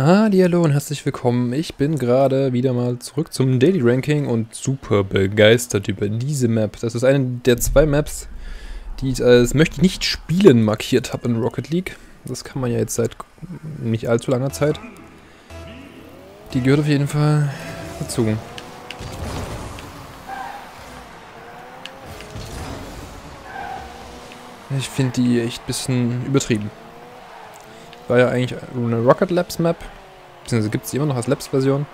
Hallo und herzlich willkommen. Ich bin gerade wieder mal zurück zum Daily Ranking und super begeistert über diese Map. Das ist eine der zwei Maps, die ich als möchte ich nicht spielen markiert habe in Rocket League. Das kann man ja jetzt seit nicht allzu langer Zeit. Die gehört auf jeden Fall dazu. Ich finde die echt ein bisschen übertrieben. War ja eigentlich eine Rocket Labs Map. Beziehungsweise gibt es die immer noch als Labs-Version.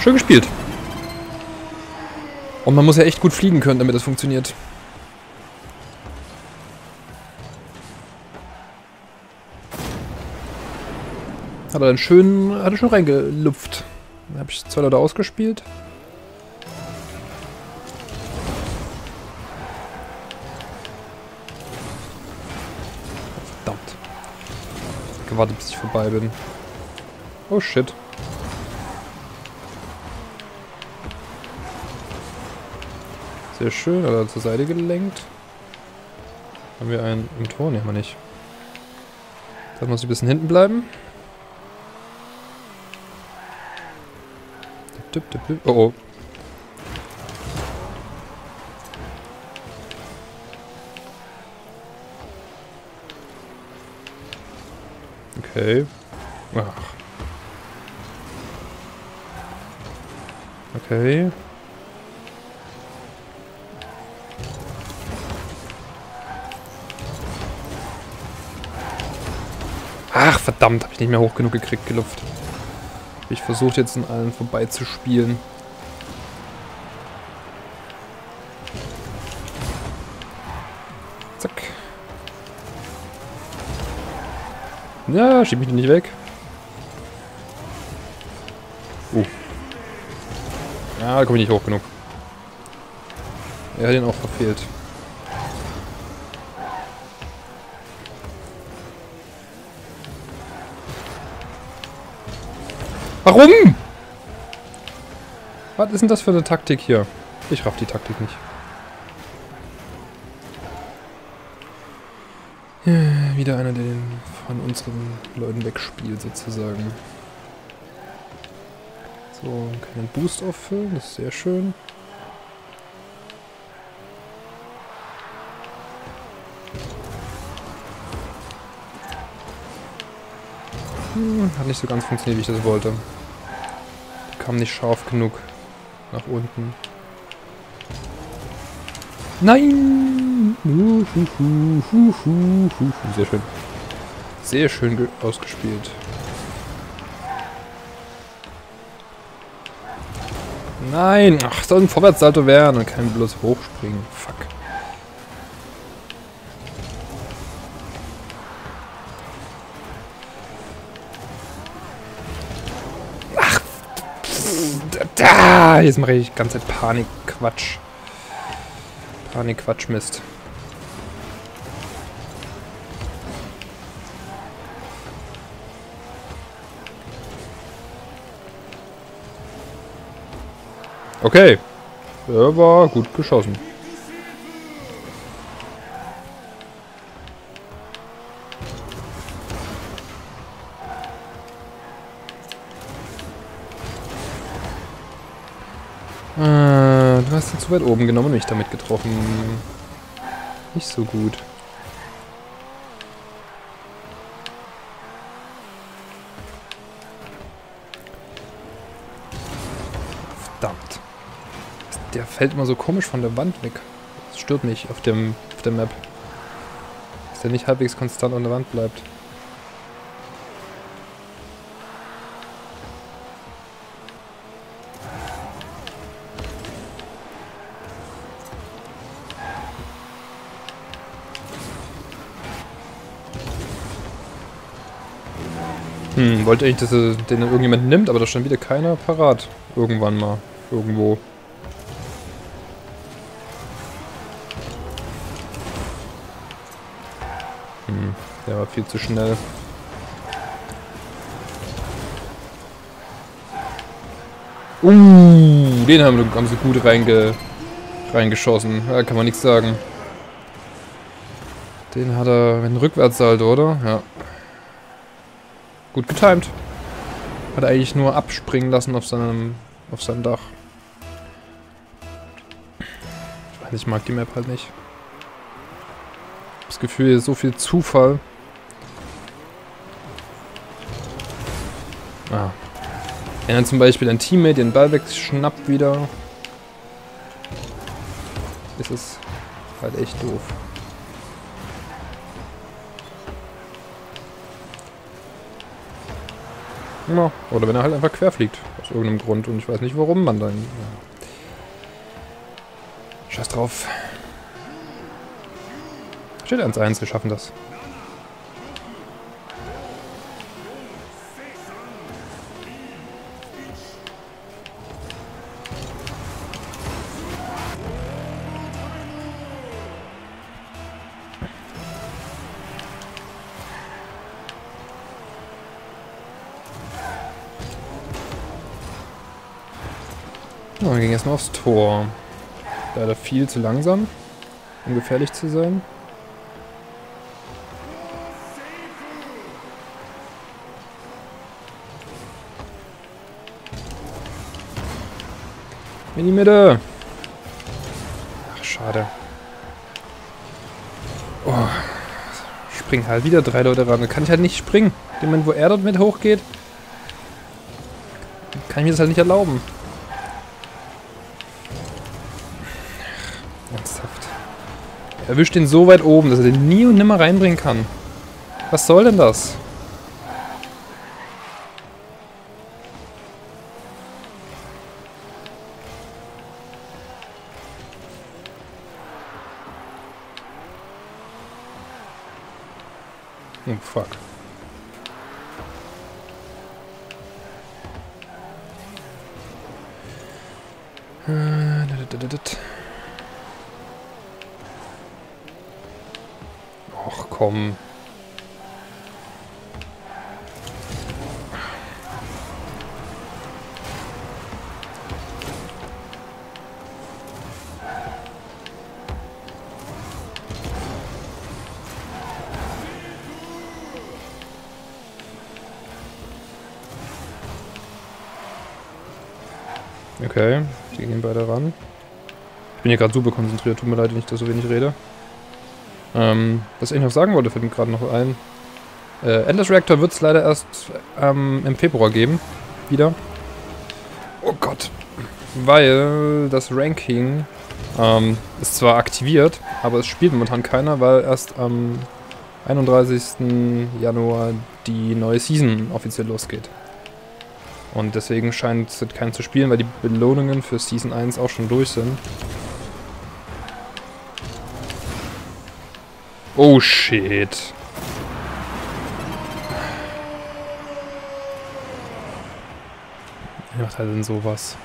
Schön gespielt. Und man muss ja echt gut fliegen können, damit das funktioniert. Hat er dann schön, hat er schön reingelupft. Dann habe ich zwei Leute ausgespielt. Verdammt. Gewartet, bis ich vorbei bin. Oh shit. Sehr schön, oder zur Seite gelenkt. Haben wir einen im Tor? Ne, haben wir nicht. Da muss ich ein bisschen hinten bleiben. Oh oh. Okay. Ach. Okay. Ach, verdammt, habe ich nicht mehr hoch genug gekriegt, gelupft. Ich versuche jetzt an allen vorbeizuspielen. Zack. Ja, schieb mich nicht weg. Uh. Ja, da komme ich nicht hoch genug. Er hat ihn auch verfehlt. Warum? Was ist denn das für eine Taktik hier? Ich raff die Taktik nicht. Ja, wieder einer, der den von unseren Leuten wegspielt, sozusagen. So, kann den Boost auffüllen, das ist sehr schön. Hm, hat nicht so ganz funktioniert, wie ich das wollte kam nicht scharf genug nach unten. Nein! Sehr schön. Sehr schön ausgespielt. Nein! Ach, soll ein Vorwärtssalto werden und kein bloß hochspringen. Fuck. Da, jetzt mache ich ganze Panikquatsch. Panikquatsch Mist. Okay. Er war gut geschossen. Zu weit oben genommen und mich damit getroffen. Nicht so gut. Verdammt. Der fällt immer so komisch von der Wand weg. Das stört mich auf, dem, auf der Map. Dass der nicht halbwegs konstant an der Wand bleibt. Wollte eigentlich, dass er den irgendjemand nimmt, aber da stand wieder keiner parat. Irgendwann mal. Irgendwo. Hm, der war viel zu schnell. Uh, den haben, haben sie gut reinge, reingeschossen. Da kann man nichts sagen. Den hat er mit Rückwärtssalto, oder? Ja. Gut getimt. Hat er eigentlich nur abspringen lassen auf seinem, auf seinem Dach. Ich mag die Map halt nicht. Das Gefühl, hier ist so viel Zufall. Ah. Wenn dann zum Beispiel ein Teammate den Ball wegschnappt wieder, ist es halt echt doof. Ja, oder wenn er halt einfach querfliegt. Aus irgendeinem Grund. Und ich weiß nicht, warum man dann... Ja. Scheiß drauf. Steht 1-1, wir schaffen das. Oh, wir gehen jetzt mal aufs Tor. Leider viel zu langsam, um gefährlich zu sein. In die Mitte. Ach, schade. Oh. Springen halt wieder drei Leute ran. Da kann ich halt nicht springen. Dem Moment, wo er dort mit hochgeht, kann ich mir das halt nicht erlauben. Erwischt ihn so weit oben, dass er den nie und nimmer reinbringen kann. Was soll denn das? Oh, fuck. Äh, kommen. Okay, die gehen beide ran. Ich bin hier gerade super konzentriert, tut mir leid, wenn ich da so wenig rede. Ähm, was ich noch sagen wollte, fällt mir gerade noch ein. Äh, Endless Reactor wird es leider erst ähm, im Februar geben. Wieder. Oh Gott. Weil das Ranking ähm, ist zwar aktiviert, aber es spielt momentan keiner, weil erst am 31. Januar die neue Season offiziell losgeht. Und deswegen scheint es keinen zu spielen, weil die Belohnungen für Season 1 auch schon durch sind. Oh shit. Wer macht halt denn sowas?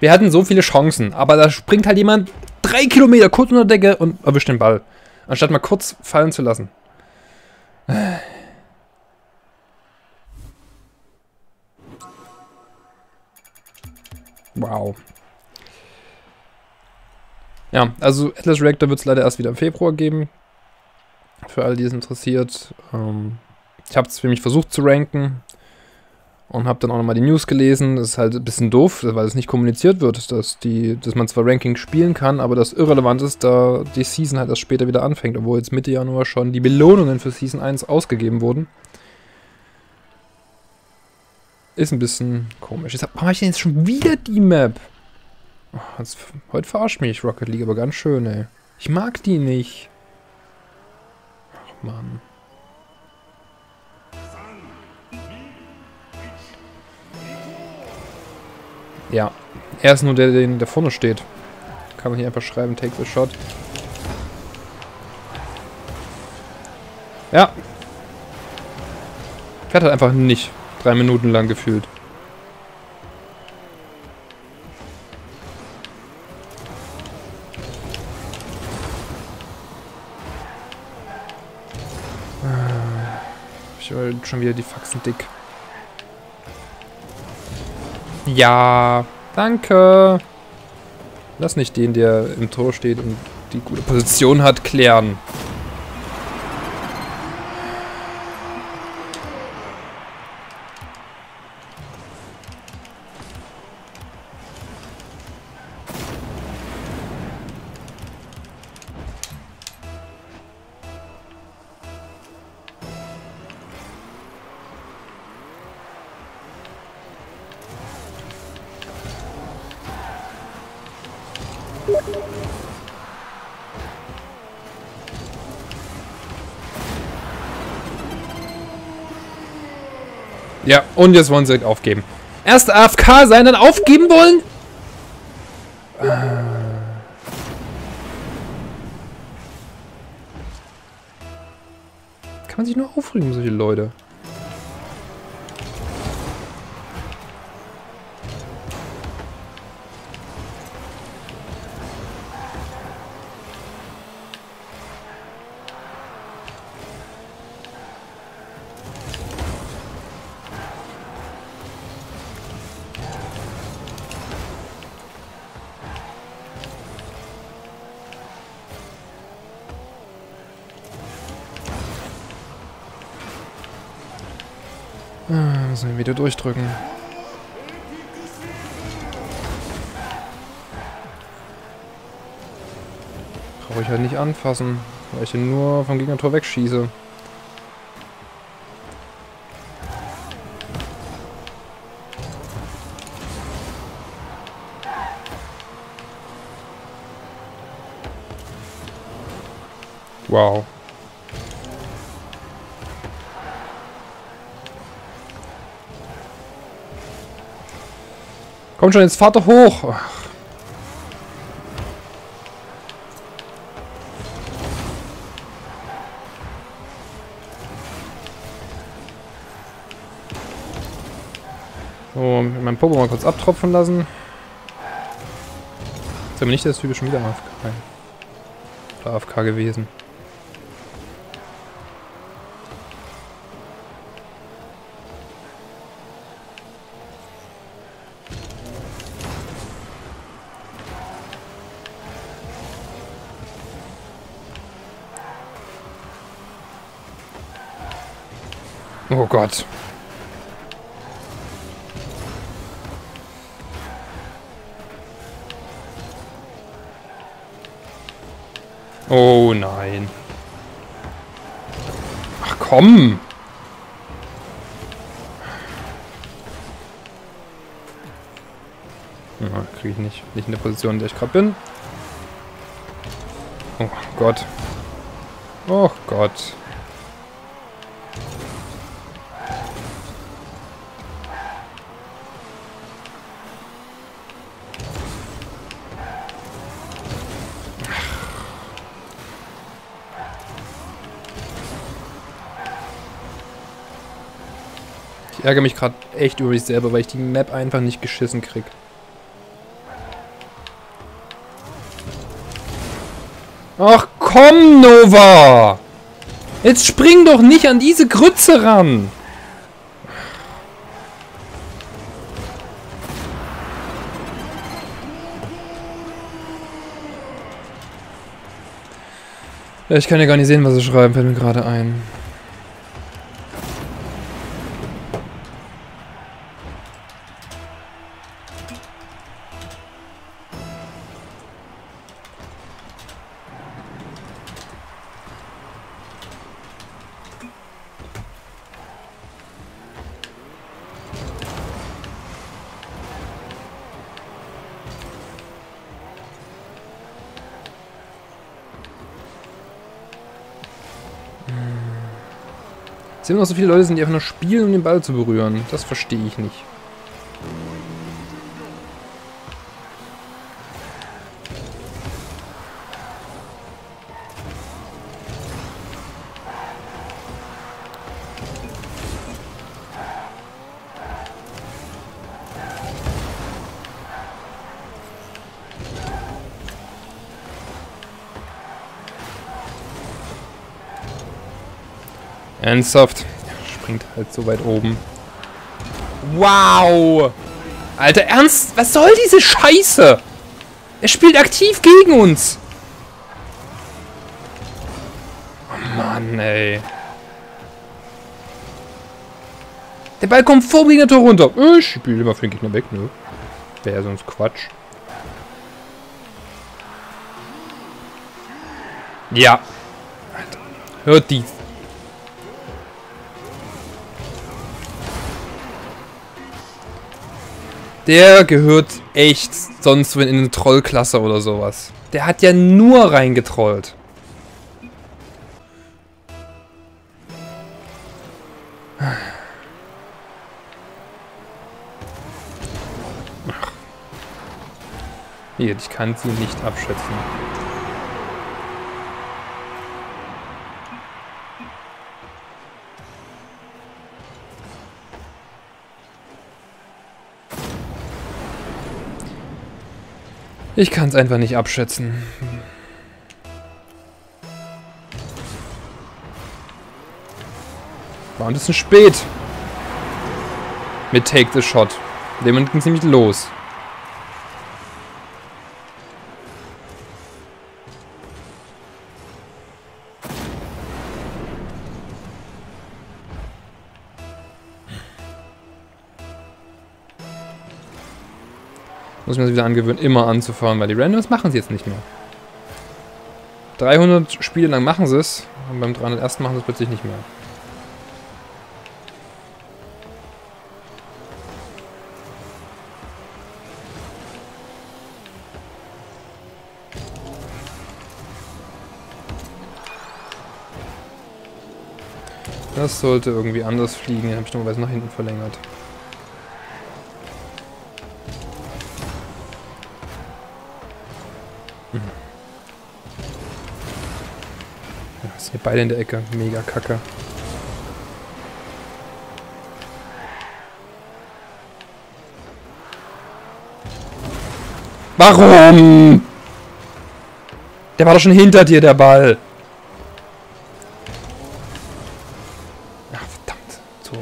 Wir hatten so viele Chancen, aber da springt halt jemand drei Kilometer kurz unter der Decke und erwischt den Ball. Anstatt mal kurz fallen zu lassen. Wow. Ja, also Atlas Reactor wird es leider erst wieder im Februar geben. Für alle, die es interessiert. Ähm, ich habe es für mich versucht zu ranken. Und habe dann auch nochmal die News gelesen. Das ist halt ein bisschen doof, weil es nicht kommuniziert wird, dass, die, dass man zwar Ranking spielen kann, aber das irrelevant ist, da die Season halt erst später wieder anfängt, obwohl jetzt Mitte Januar schon die Belohnungen für Season 1 ausgegeben wurden. Ist ein bisschen komisch. Jetzt, warum habe ich denn jetzt schon wieder die Map? Oh, das, heute verarscht mich Rocket League aber ganz schön, ey. Ich mag die nicht. Ach, Mann. Ja, er ist nur der, der vorne steht. Kann man hier einfach schreiben, take the shot. Ja. Fährt halt einfach nicht. Drei Minuten lang gefühlt. Ich will schon wieder die Faxen dick. Ja, danke. Lass nicht den, der im Tor steht und die gute Position hat, klären. Und jetzt wollen sie direkt aufgeben. Erst AFK sein, dann aufgeben wollen? Kann man sich nur aufregen, solche Leute. Wieder durchdrücken. Brauche ich halt nicht anfassen, weil ich ihn nur vom Gegnertor wegschieße. Wow. Komm schon, jetzt fahrt doch hoch. So, mein Popo mal kurz abtropfen lassen. Ist aber nicht der Typ schon wieder AFK. AFK gewesen. Oh Gott. Oh nein. Ach komm. Ja, kriege ich nicht. Nicht in der Position, in der ich gerade bin. Oh Gott. Oh Gott. Ärgere mich gerade echt über mich selber, weil ich die Map einfach nicht geschissen krieg. Ach komm, Nova! Jetzt spring doch nicht an diese Grütze ran! Ich kann ja gar nicht sehen, was sie schreiben, fällt mir gerade ein. Es sind immer noch so viele Leute, die einfach nur spielen, um den Ball zu berühren. Das verstehe ich nicht. Ernsthaft? springt halt so weit oben. Wow! Alter, ernst? Was soll diese Scheiße? Er spielt aktiv gegen uns. Oh Mann, ey. Der Ball kommt vor dem Gegner runter. Ich spiele immer für den Gegner weg, ne? Wäre ja sonst Quatsch. Ja. Alter. Hört die. Der gehört echt sonst in eine Trollklasse oder sowas. Der hat ja nur reingetrollt. Hier, ich kann sie nicht abschätzen. Ich kann es einfach nicht abschätzen. War ein bisschen spät. Mit Take the Shot. Dem ging es nämlich los. Muss ich mir wieder angewöhnen, immer anzufahren, weil die Randoms machen sie jetzt nicht mehr. 300 Spiele lang machen sie es, und beim 301. machen sie es plötzlich nicht mehr. Das sollte irgendwie anders fliegen. Habe ich dummerweise nach hinten verlängert. Hier beide in der Ecke. Mega kacke. Warum? Der war doch schon hinter dir, der Ball. Ach, verdammt. So.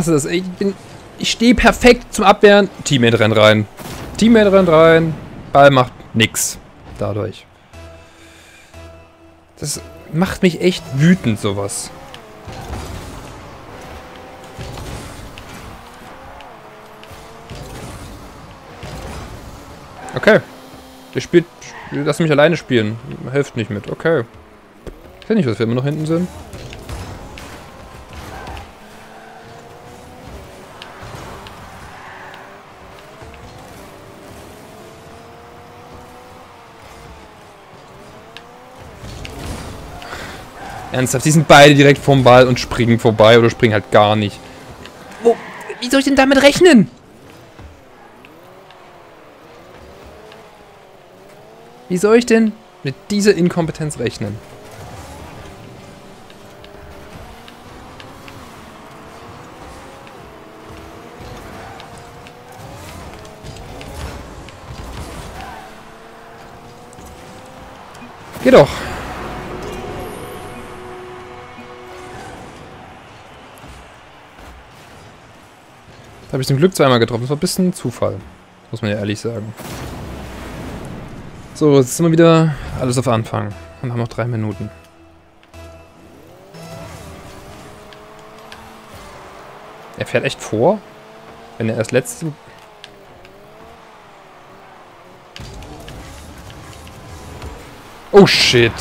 Hasse das. Ich bin. Ich stehe perfekt zum Abwehren. Teammate rennt rein. Teammate rennt rein. Ball macht nix. Dadurch. Das macht mich echt wütend, sowas. Okay. Der spielt. Lass mich alleine spielen. Hilft nicht mit. Okay. Ich weiß nicht, was wir immer noch hinten sind. Ernsthaft, die sind beide direkt vom Ball und springen vorbei oder springen halt gar nicht. Wo? Wie soll ich denn damit rechnen? Wie soll ich denn mit dieser Inkompetenz rechnen? Geh doch. Da habe ich zum Glück zweimal getroffen. Das war ein bisschen Zufall. Muss man ja ehrlich sagen. So, jetzt sind wir wieder alles auf Anfang. Und haben noch drei Minuten. Er fährt echt vor? Wenn er erst letzte... Oh shit.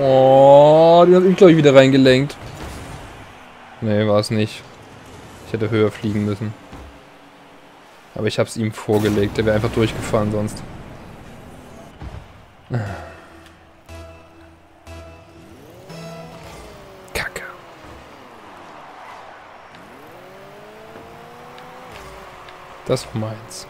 Oh, die hat ich glaube ich wieder reingelenkt. Nee, war es nicht. Ich hätte höher fliegen müssen. Aber ich habe es ihm vorgelegt. Der wäre einfach durchgefahren sonst. Kacke. Das war meins.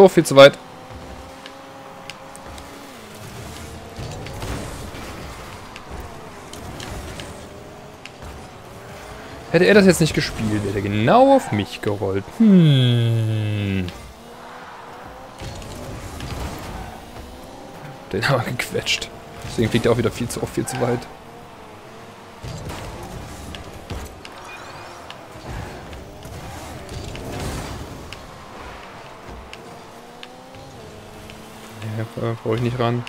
Hoch, viel zu weit. Hätte er das jetzt nicht gespielt, wäre er genau auf mich gerollt. Hm. Den haben wir gequetscht. Deswegen fliegt er auch wieder viel zu oft, viel zu weit. Ja, brauche ich nicht ran.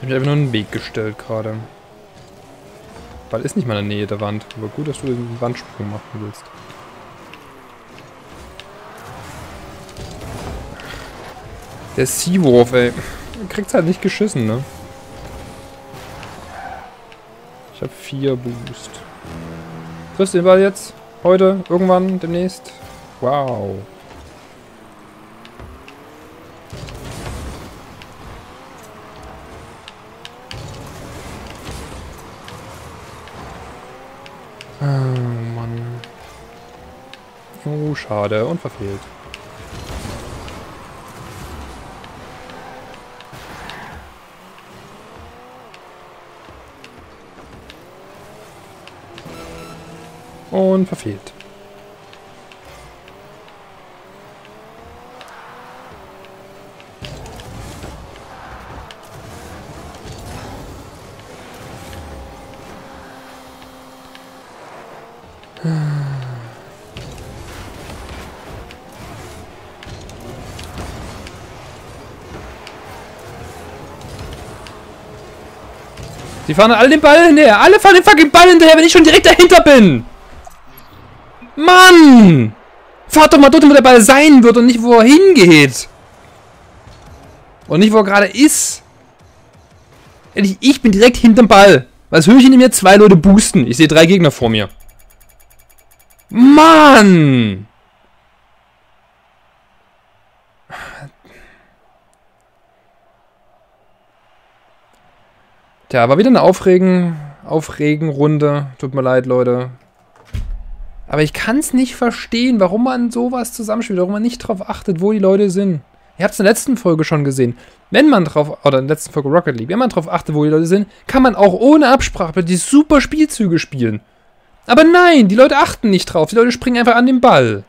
Ich habe nur einen Weg gestellt gerade. Ball ist nicht mal in der Nähe der Wand. Aber gut, dass du den Wandsprung machen willst. Der Seawolf, ey. Kriegt's halt nicht geschissen, ne? Ich habe vier Boost. Kriegst du den Ball jetzt? Heute? Irgendwann? Demnächst? Wow. Schade. Und verfehlt. Und verfehlt. Sie fahren alle den Ball hinterher. Alle fahren den fucking Ball hinterher, wenn ich schon direkt dahinter bin. Mann! Fahrt doch mal dort, wo der Ball sein wird und nicht, wo er hingeht. Und nicht, wo er gerade ist. Ehrlich, ich bin direkt hinterm Ball. Was höre ich in mir? Zwei Leute boosten. Ich sehe drei Gegner vor mir. Mann! Tja, war wieder eine Aufregen, Aufregen-Runde. Tut mir leid, Leute. Aber ich kann es nicht verstehen, warum man sowas zusammenspielt, warum man nicht darauf achtet, wo die Leute sind. Ihr habt es in der letzten Folge schon gesehen. Wenn man drauf, oder in der letzten Folge Rocket League, wenn man darauf achtet, wo die Leute sind, kann man auch ohne Absprache die super Spielzüge spielen. Aber nein, die Leute achten nicht drauf. Die Leute springen einfach an den Ball.